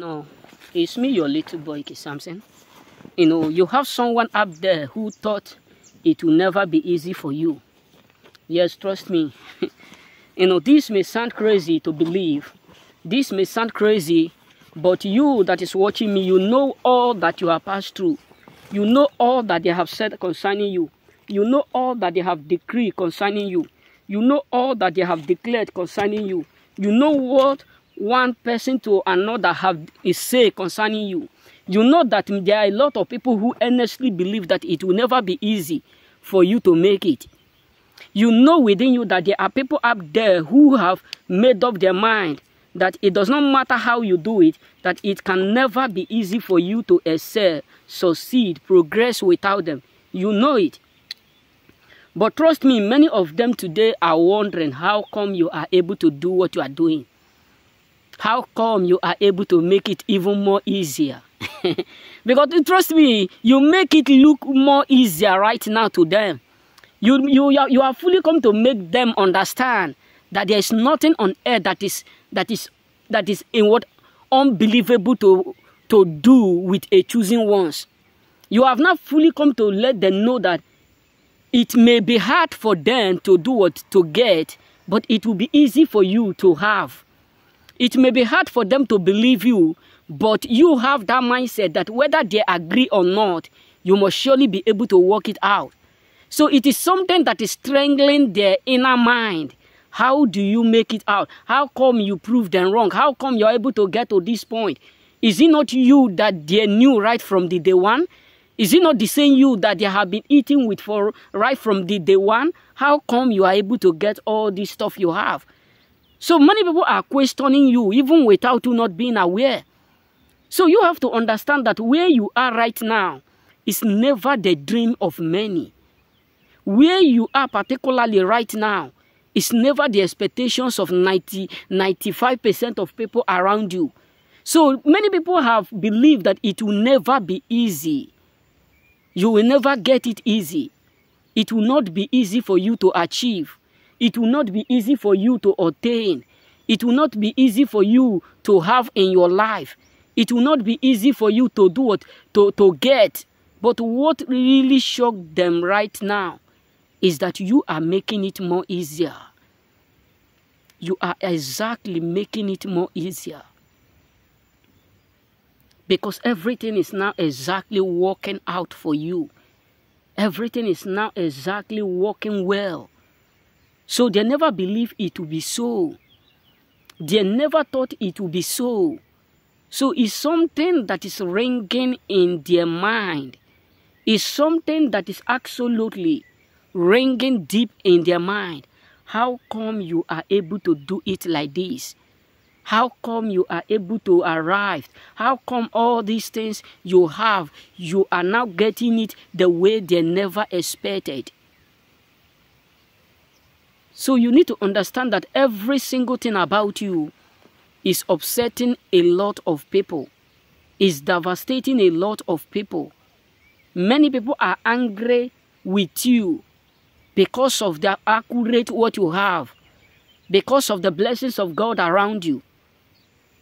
No, it's me, your little boy. Samson. You know, you have someone up there who thought it will never be easy for you. Yes, trust me. you know, this may sound crazy to believe. This may sound crazy, but you that is watching me, you know all that you have passed through. You know all that they have said concerning you. You know all that they have decreed concerning you. You know all that they have declared concerning you. You know what one person to another have is say concerning you. You know that there are a lot of people who earnestly believe that it will never be easy for you to make it. You know within you that there are people up there who have made up their mind that it does not matter how you do it, that it can never be easy for you to excel, succeed, progress without them. You know it. But trust me, many of them today are wondering how come you are able to do what you are doing. How come you are able to make it even more easier? because trust me, you make it look more easier right now to them. You, you, you are fully come to make them understand that there is nothing on earth that is that is that is in what unbelievable to to do with a choosing ones. You have not fully come to let them know that it may be hard for them to do what to get, but it will be easy for you to have. It may be hard for them to believe you, but you have that mindset that whether they agree or not, you must surely be able to work it out. So it is something that is strangling their inner mind. How do you make it out? How come you prove them wrong? How come you're able to get to this point? Is it not you that they knew right from the day one? Is it not the same you that they have been eating with for right from the day one? How come you are able to get all this stuff you have? So many people are questioning you even without you not being aware. So you have to understand that where you are right now is never the dream of many. Where you are particularly right now is never the expectations of 90, 95% of people around you. So many people have believed that it will never be easy. You will never get it easy. It will not be easy for you to achieve. It will not be easy for you to attain. It will not be easy for you to have in your life. It will not be easy for you to do what to, to get. But what really shocked them right now is that you are making it more easier. You are exactly making it more easier. Because everything is now exactly working out for you. Everything is now exactly working well. So they never believed it would be so. They never thought it would be so. So it's something that is ringing in their mind. It's something that is absolutely ringing deep in their mind. How come you are able to do it like this? How come you are able to arrive? How come all these things you have, you are now getting it the way they never expected? So you need to understand that every single thing about you is upsetting a lot of people, is devastating a lot of people. Many people are angry with you because of the accurate what you have, because of the blessings of God around you,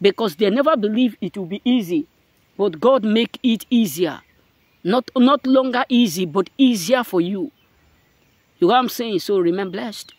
because they never believe it will be easy, but God make it easier. Not, not longer easy, but easier for you. You know what I'm saying? So remain blessed.